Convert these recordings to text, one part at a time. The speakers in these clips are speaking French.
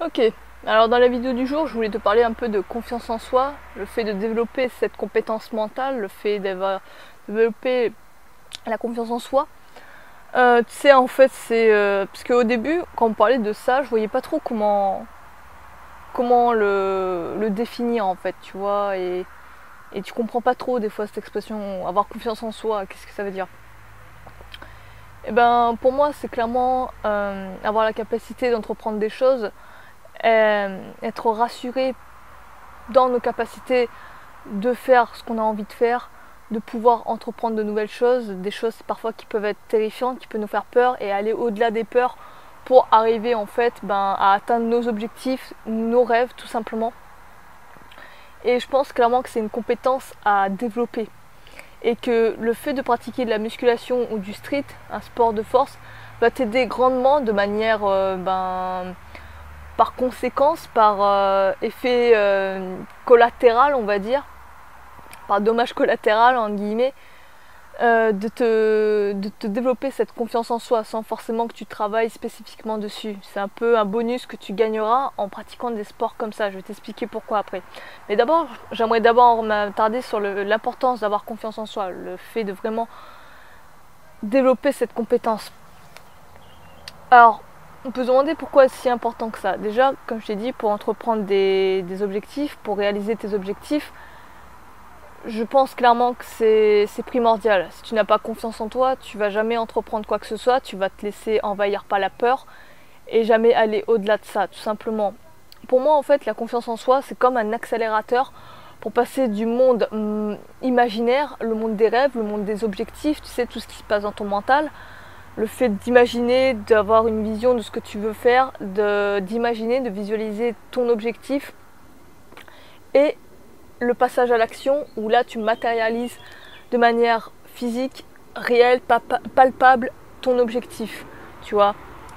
Ok, alors dans la vidéo du jour, je voulais te parler un peu de confiance en soi, le fait de développer cette compétence mentale, le fait d'avoir développé la confiance en soi. Euh, tu sais, en fait, c'est. Euh, parce qu'au début, quand on parlait de ça, je voyais pas trop comment. Comment le, le définir, en fait, tu vois. Et, et tu comprends pas trop, des fois, cette expression avoir confiance en soi, qu'est-ce que ça veut dire? Eh ben, pour moi, c'est clairement euh, avoir la capacité d'entreprendre des choses, être rassuré dans nos capacités de faire ce qu'on a envie de faire, de pouvoir entreprendre de nouvelles choses, des choses parfois qui peuvent être terrifiantes, qui peuvent nous faire peur et aller au-delà des peurs pour arriver en fait ben, à atteindre nos objectifs, nos rêves tout simplement. Et je pense clairement que c'est une compétence à développer et que le fait de pratiquer de la musculation ou du street, un sport de force, va t'aider grandement de manière euh, ben, par conséquence, par euh, effet euh, collatéral on va dire, par dommage collatéral, en guillemets, euh, de, te, de te développer cette confiance en soi sans forcément que tu travailles spécifiquement dessus. C'est un peu un bonus que tu gagneras en pratiquant des sports comme ça. Je vais t'expliquer pourquoi après. Mais d'abord, j'aimerais d'abord m'attarder sur l'importance d'avoir confiance en soi, le fait de vraiment développer cette compétence. Alors, on peut se demander pourquoi c'est si important que ça. Déjà, comme je t'ai dit, pour entreprendre des objectifs, pour réaliser tes objectifs, je pense clairement que c'est primordial. Si tu n'as pas confiance en toi, tu vas jamais entreprendre quoi que ce soit, tu vas te laisser envahir par la peur et jamais aller au-delà de ça, tout simplement. Pour moi, en fait, la confiance en soi, c'est comme un accélérateur pour passer du monde hum, imaginaire, le monde des rêves, le monde des objectifs, tu sais, tout ce qui se passe dans ton mental, le fait d'imaginer, d'avoir une vision de ce que tu veux faire, d'imaginer, de visualiser ton objectif et le passage à l'action où là tu matérialises de manière physique, réelle, palpable ton objectif. Tu vois,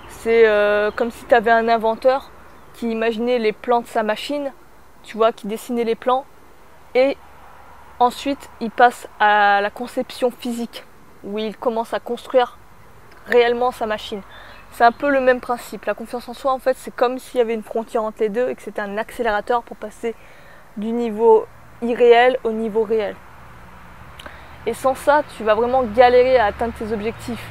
c'est euh, comme si tu avais un inventeur qui imaginait les plans de sa machine, tu vois, qui dessinait les plans et ensuite il passe à la conception physique où il commence à construire réellement sa machine. C'est un peu le même principe. La confiance en soi, en fait, c'est comme s'il y avait une frontière entre les deux et que c'était un accélérateur pour passer du niveau irréel au niveau réel. Et sans ça, tu vas vraiment galérer à atteindre tes objectifs.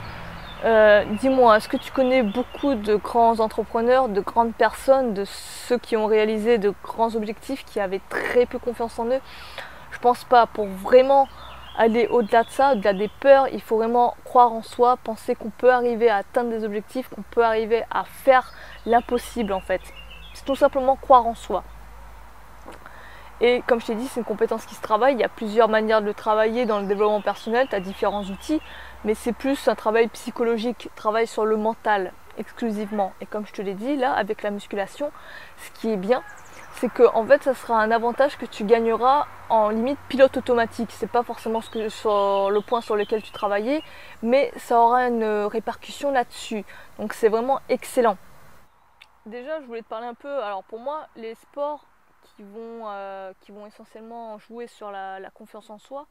Euh, dis-moi, est-ce que tu connais beaucoup de grands entrepreneurs, de grandes personnes, de ceux qui ont réalisé de grands objectifs, qui avaient très peu confiance en eux? Je pense pas. Pour vraiment aller au-delà de ça, au-delà des peurs, il faut vraiment croire en soi, penser qu'on peut arriver à atteindre des objectifs, qu'on peut arriver à faire l'impossible en fait. C'est tout simplement croire en soi. Et comme je t'ai dit, c'est une compétence qui se travaille. Il y a plusieurs manières de le travailler dans le développement personnel. Tu as différents outils, mais c'est plus un travail psychologique, travail sur le mental exclusivement. Et comme je te l'ai dit, là, avec la musculation, ce qui est bien, c'est que en fait, ça sera un avantage que tu gagneras en limite pilote automatique. C'est pas forcément ce que, sur le point sur lequel tu travaillais, mais ça aura une répercussion là-dessus. Donc c'est vraiment excellent. Déjà, je voulais te parler un peu. Alors pour moi, les sports qui vont, euh, qui vont essentiellement jouer sur la, confiance en soi.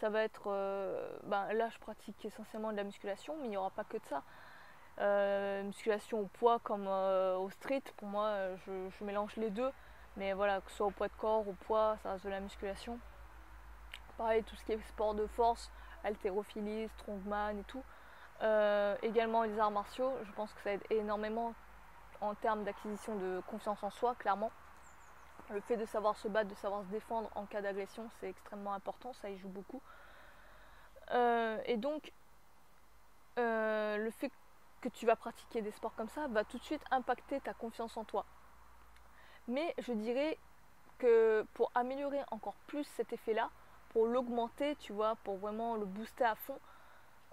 Ça va être, euh, ben, là je pratique essentiellement de la musculation, mais il n'y aura pas que de ça. Euh, musculation au poids comme au street, pour moi je, mélange les deux, mais voilà, que ce soit au poids de corps, au poids, ça reste de la musculation. Pareil, tout ce qui est sport de force, haltérophilie, strongman et tout. également les arts martiaux, je pense que ça aide énormément en termes d'acquisition de confiance en soi, clairement. Le fait de savoir se battre, de savoir se défendre en cas d'agression, c'est extrêmement important, ça y joue beaucoup. Euh, et donc, euh, le fait que tu vas pratiquer des sports comme ça va tout de suite impacter ta confiance en toi. Mais je dirais que pour améliorer encore plus cet effet-là, pour l'augmenter, tu vois, pour vraiment le booster à fond,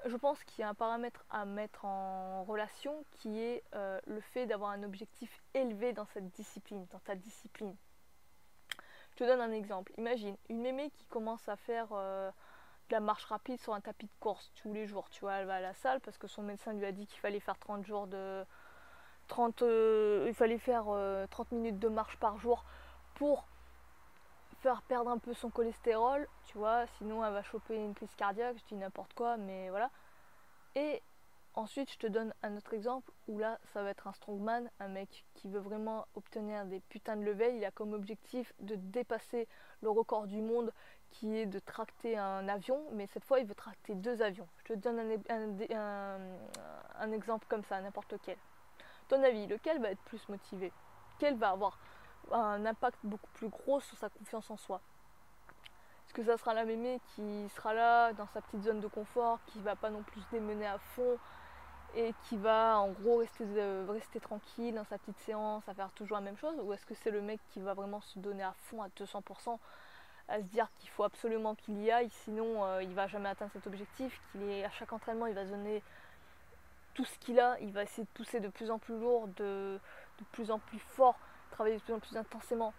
je pense qu'il y a un paramètre à mettre en relation qui est euh, le fait d'avoir un objectif élevé dans cette discipline, dans ta discipline. Je te donne un exemple. Imagine une mémé qui commence à faire euh, la marche rapide sur un tapis de course tous les jours. Tu vois, elle va à la salle parce que son médecin lui a dit qu'il fallait faire 30 jours de 30 euh, il fallait faire 30 euh, minutes de marche par jour pour faire perdre un peu son cholestérol, tu vois, sinon elle va choper une crise cardiaque, je dis n'importe quoi, mais voilà. Et Ensuite, je te donne un autre exemple où là, ça va être un strongman, un mec qui veut vraiment obtenir des putains de level. Il a comme objectif de dépasser le record du monde qui est de tracter un avion, mais cette fois, il veut tracter deux avions. Je te donne un, exemple comme ça, n'importe lequel. Ton avis, lequel va être plus motivé? Quel va avoir un impact beaucoup plus gros sur sa confiance en soi? Est-ce que ça sera la mémé qui sera là dans sa petite zone de confort, qui va pas non plus se démener à fond, et qui va en gros rester, euh, rester tranquille dans sa petite séance à faire toujours la même chose Ou est-ce que c'est le mec qui va vraiment se donner à fond à 200% à se dire qu'il faut absolument qu'il y aille, sinon euh, il va jamais atteindre cet objectif, qu'il est à chaque entraînement il va donner tout ce qu'il a, il va essayer de pousser de plus en plus lourd, de, de plus en plus fort, travailler de plus en plus intensément,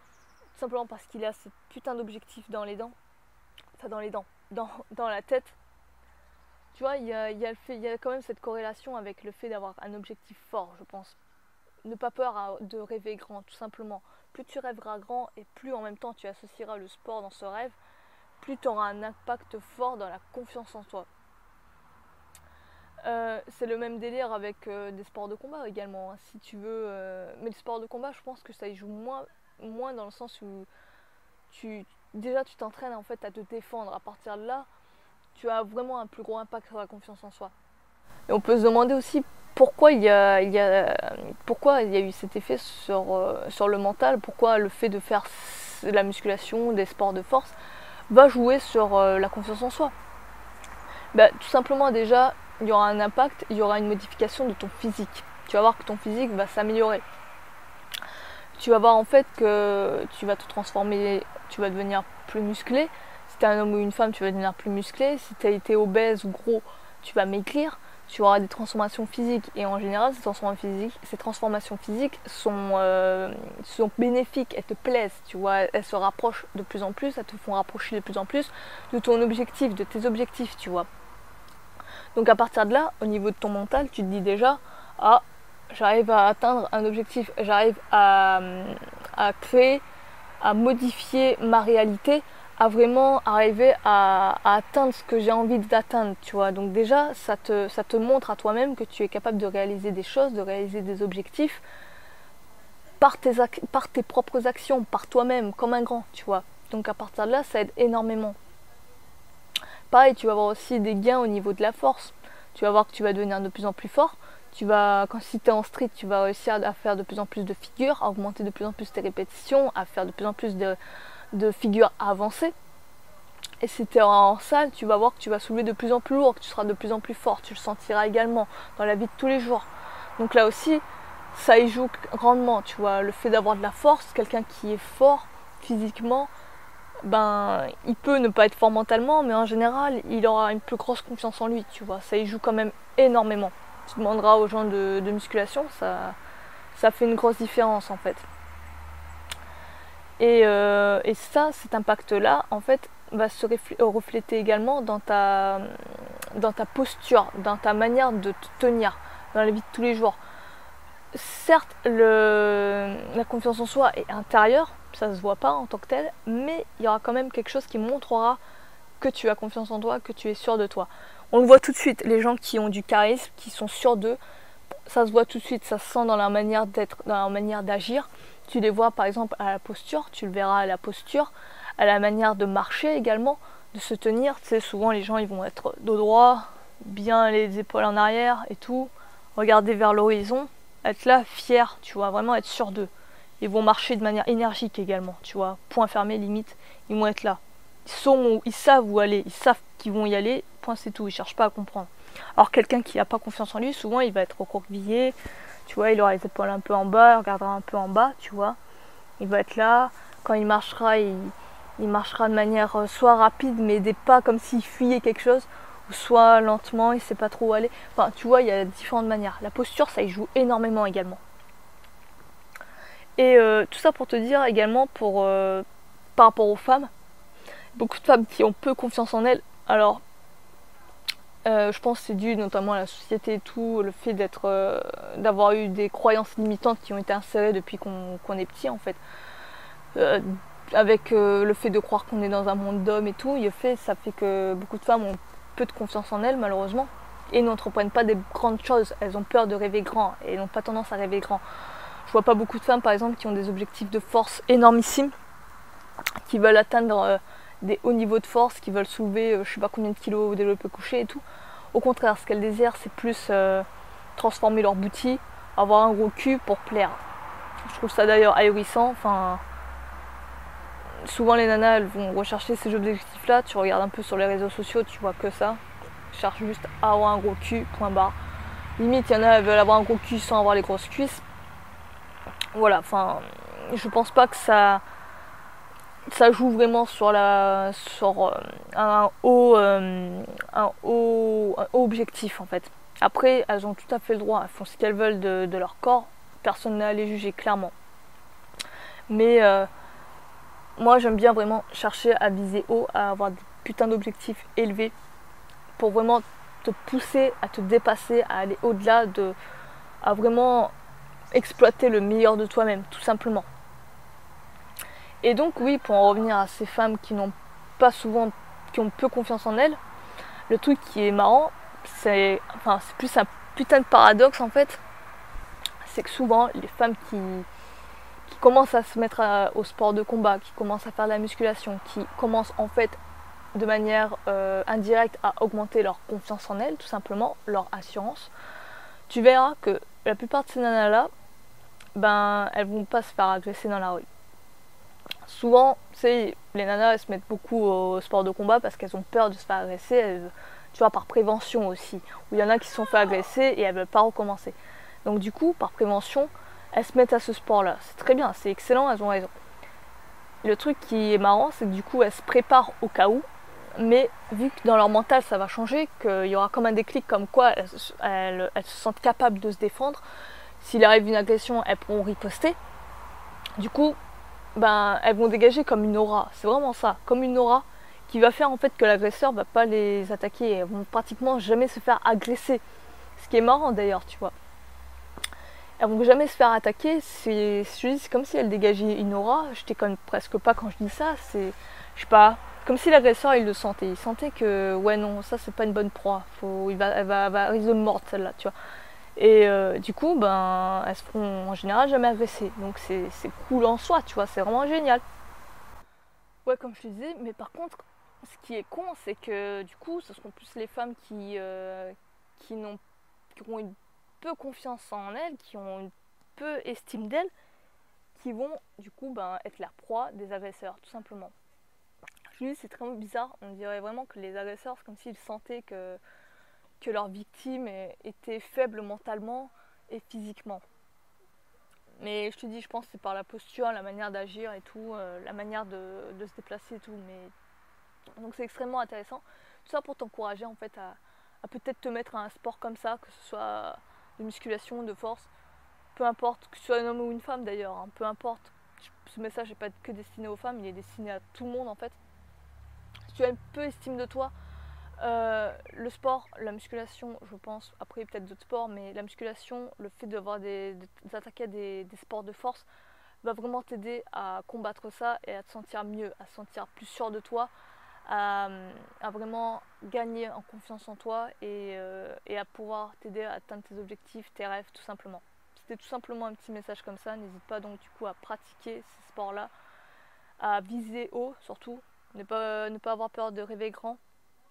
simplement parce qu'il a ce putain d'objectif dans les dents, enfin dans les dents, dans, dans la tête, tu vois, il y a, quand même cette corrélation avec le fait d'avoir un objectif fort, je pense. Ne pas peur de rêver grand, tout simplement. Plus tu rêveras grand et plus en même temps tu associeras le sport dans ce rêve, plus tu auras un impact fort dans la confiance en toi. Euh, c'est le même délire avec euh, des sports de combat également. Hein. Si tu veux, euh, mais le sport de combat, je pense que ça y joue moins, moins dans le sens où tu déjà tu t'entraînes en fait à te défendre. À partir de là, tu as vraiment un plus gros impact sur la confiance en soi. Et on peut se demander aussi pourquoi il y a, pourquoi il y a eu cet effet sur, euh, sur le mental, pourquoi le fait de faire de la musculation, des sports de force, va jouer sur euh, la confiance en soi. Bah, tout simplement déjà, il y aura un impact, il y aura une modification de ton physique. Tu vas voir que ton physique va s'améliorer. Tu vas voir en fait que tu vas te transformer, tu vas devenir plus musclé, tu es un homme ou une femme, tu vas devenir plus musclé. Si tu as été obèse ou gros, tu vas maigrir. Tu auras des transformations physiques. Et en général, ces transformations physiques, ces transformations physiques sont, euh, sont bénéfiques, elles te plaisent. Tu vois, elles se rapprochent de plus en plus, elles te font rapprocher de plus en plus de ton objectif, de tes objectifs, tu vois. Donc à partir de là, au niveau de ton mental, tu te dis déjà, ah, j'arrive à atteindre un objectif, j'arrive à, à créer, à modifier ma réalité à vraiment arriver à, atteindre ce que j'ai envie d'atteindre, tu vois. Donc déjà, ça te, ça te montre à toi-même que tu es capable de réaliser des choses, de réaliser des objectifs par tes, par tes propres actions, par toi-même, comme un grand, tu vois. Donc à partir de là, ça aide énormément. Pareil, tu vas avoir aussi des gains au niveau de la force. Tu vas voir que tu vas devenir de plus en plus fort. Tu vas, quand si tu es en street, tu vas réussir à faire de plus en plus de figures, à augmenter de plus en plus tes répétitions, à faire de plus en plus de, de figures avancées. Et si tu es en salle, tu vas voir que tu vas soulever de plus en plus lourd, que tu seras de plus en plus fort. Tu le sentiras également dans la vie de tous les jours. Donc là aussi, ça y joue grandement. Tu vois, le fait d'avoir de la force, quelqu'un qui est fort physiquement, ben, il peut ne pas être fort mentalement, mais en général, il aura une plus grosse confiance en lui. Tu vois, ça y joue quand même énormément. Tu demanderas aux gens de, musculation, ça, ça fait une grosse différence en fait. Euh, et, ça, cet impact-là, en fait, va se refléter également dans ta, dans ta posture, dans ta manière de te tenir dans la vie de tous les jours. Certes, la confiance en soi est intérieure, ça se voit pas en tant que tel, mais il y aura quand même quelque chose qui montrera que tu as confiance en toi, que tu es sûr de toi. On le voit tout de suite, les gens qui ont du charisme, qui sont sûrs d'eux, ça se voit tout de suite, ça se sent dans leur manière d'être, dans leur manière d'agir. Tu les vois par exemple à la posture, tu le verras à la posture, à la manière de marcher également, de se tenir. Tu souvent les gens ils vont être dos droit, bien les épaules en arrière et tout, regarder vers l'horizon, être là fier, tu vois, vraiment être sûr d'eux. Ils vont marcher de manière énergique également, tu vois, point fermé limite, ils vont être là. Ils, sont, ils savent où aller, ils savent qu'ils vont y aller, point c'est tout, ils cherchent pas à comprendre. Alors quelqu'un qui n'a pas confiance en lui, souvent il va être recroquevillé, tu vois, il aura les épaules un peu en bas, il regardera un peu en bas, tu vois. Il va être là. Quand il marchera, il, marchera de manière euh, soit rapide, mais des pas comme s'il fuyait quelque chose, ou soit lentement, il sait pas trop où aller. Enfin, tu vois, il y a différentes manières. La posture, ça y joue énormément également. Et euh, tout ça pour te dire également, pour, euh, par rapport aux femmes, beaucoup de femmes qui ont peu confiance en elles. Alors, euh, je pense que c'est dû notamment à la société et tout, le fait d'être, euh, d'avoir eu des croyances limitantes qui ont été insérées depuis qu'on, est petit en fait. Euh, avec le fait de croire qu'on est dans un monde d'hommes et tout, il fait, ça fait que beaucoup de femmes ont peu de confiance en elles malheureusement. et n'entreprennent pas des grandes choses. Elles ont peur de rêver grand et n'ont pas tendance à rêver grand. Je vois pas beaucoup de femmes, par exemple, qui ont des objectifs de force énormissimes, qui veulent atteindre des hauts niveaux de force, qui veulent soulever euh, je sais pas combien de kilos au développé coucher et tout. Au contraire, ce qu'elles désirent, c'est plus euh, transformer leur boutique, avoir un gros cul pour plaire. Je trouve ça d'ailleurs ahurissant. Enfin, souvent les nanas elles vont rechercher ces objectifs-là. Tu regardes un peu sur les réseaux sociaux, tu vois que ça. Elles cherchent juste à avoir un gros cul, point barre. Limite, il y en a, elles veulent avoir un gros cul sans avoir les grosses cuisses. Voilà, enfin, je pense pas que ça, ça joue vraiment sur, la, sur euh, un, haut, euh, un, haut, objectif en fait. Après, elles ont tout à fait le droit, elles font ce qu'elles veulent de, leur corps, personne n'a à les juger clairement. Mais euh, moi j'aime bien vraiment chercher à viser haut, à avoir des putains d'objectifs élevés pour vraiment te pousser à te dépasser, à aller au-delà de. à vraiment exploiter le meilleur de toi-même, tout simplement. Et donc, oui, pour en revenir à ces femmes qui n'ont pas souvent, qui ont peu confiance en elles, le truc qui est marrant, c'est enfin, plus un putain de paradoxe en fait, c'est que souvent, les femmes qui, qui commencent à se mettre au sport de combat, qui commencent à faire de la musculation, qui commencent en fait de manière euh, indirecte à augmenter leur confiance en elles, tout simplement, leur assurance, tu verras que la plupart de ces nanas-là, ben, elles vont pas se faire agresser dans la rue. Souvent, les nanas, elles se mettent beaucoup au sport de combat parce qu'elles ont peur de se faire agresser, tu vois, par prévention aussi. Il y en a qui se sont fait agresser et elles veulent pas recommencer. Donc du coup, par prévention, elles se mettent à ce sport-là. C'est très bien, c'est excellent, elles ont raison. Le truc qui est marrant, c'est que du coup, elles se préparent au cas où, mais vu que dans leur mental ça va changer, qu'il y aura comme un déclic comme quoi elles, se sentent capables de se défendre, s'il arrive une agression, elles pourront riposter. Du coup, ben, elles vont dégager comme une aura. C'est vraiment ça, comme une aura qui va faire en fait que l'agresseur va pas les attaquer. Elles vont pratiquement jamais se faire agresser. Ce qui est marrant d'ailleurs, tu vois. Elles vont jamais se faire attaquer. C'est comme si elles dégageaient une aura. Je déconne presque pas quand je dis ça. C'est, je sais pas, comme si l'agresseur il le sentait. Il sentait que ouais non, ça c'est pas une bonne proie. Il va, elle va, risque de mordre celle-là, tu vois. Et euh, du coup, ben, elles se feront en général jamais agresser. Donc c'est cool en soi, tu vois, c'est vraiment génial. Ouais, comme je te disais, mais par contre, ce qui est con, c'est que du coup, ce seront plus les femmes qui, euh, qui, qui ont une peu confiance en elles, qui ont une peu estime d'elles, qui vont du coup ben, être la proie des agresseurs, tout simplement c'est très bizarre. On dirait vraiment que les agresseurs, c'est comme s'ils sentaient que, que leur victime était faible mentalement et physiquement. Mais je te dis, je pense que c'est par la posture, la manière d'agir et tout, euh, la manière de, se déplacer et tout. Mais... Donc c'est extrêmement intéressant. Tout ça pour t'encourager en fait à, peut-être te mettre à un sport comme ça, que ce soit de musculation, de force, peu importe, que ce soit un homme ou une femme d'ailleurs, hein, peu importe. Ce message n'est pas que destiné aux femmes, il est destiné à tout le monde en fait tu as un peu estime de toi, euh, le sport, la musculation, je pense, après peut-être d'autres sports, mais la musculation, le fait d'avoir des, attaquer des, des, sports de force va vraiment t'aider à combattre ça et à te sentir mieux, à te sentir plus sûr de toi, à, vraiment gagner en confiance en toi et, euh, et à pouvoir t'aider à atteindre tes objectifs, tes rêves, tout simplement. C'était tout simplement un petit message comme ça. N'hésite pas donc du coup à pratiquer ces sports-là, à viser haut surtout, ne pas, ne pas avoir peur de rêver grand.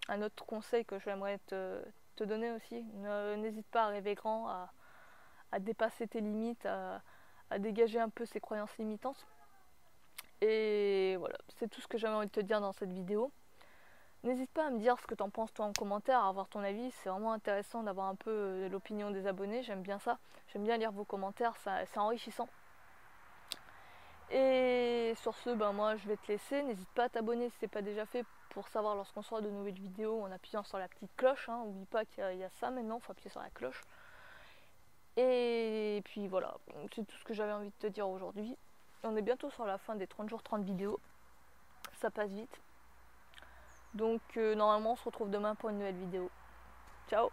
Un autre conseil que j'aimerais te, te, donner aussi, n'hésite pas à rêver grand, à, dépasser tes limites, à, dégager un peu ces croyances limitantes. Et voilà, c'est tout ce que j'avais envie de te dire dans cette vidéo. N'hésite pas à me dire ce que tu en penses toi en commentaire, à avoir ton avis. C'est vraiment intéressant d'avoir un peu euh, l'opinion des abonnés. J'aime bien ça. J'aime bien lire vos commentaires, c'est enrichissant. Et sur ce, ben moi je vais te laisser. N'hésite pas à t'abonner si ce n'est pas déjà fait pour savoir lorsqu'on sort de nouvelles vidéos en appuyant sur la petite cloche. Hein. N'oublie pas qu'il y, a ça maintenant, faut appuyer sur la cloche. Et puis voilà, c'est tout ce que j'avais envie de te dire aujourd'hui. On est bientôt sur la fin des 30 jours 30 vidéos. Ça passe vite. Donc euh, normalement on se retrouve demain pour une nouvelle vidéo. Ciao